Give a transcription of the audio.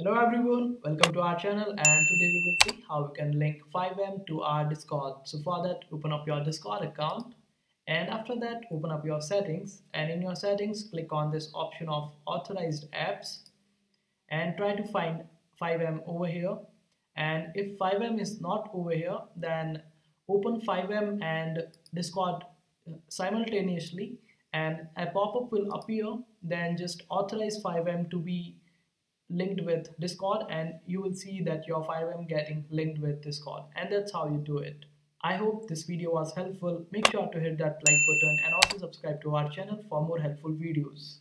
Hello everyone, welcome to our channel and today we will see how we can link FiveM to our Discord. So for that open up your Discord account and after that open up your settings and in your settings click on this option of authorized apps and try to find FiveM over here. And if FiveM is not over here then open FiveM and Discord uh, simultaneously and a pop-up will appear. Then just authorize FiveM to be linked with discord and you will see that your FiveM getting linked with discord and that's how you do it. I hope this video was helpful. Make sure to hit that like button and also subscribe to our channel for more helpful videos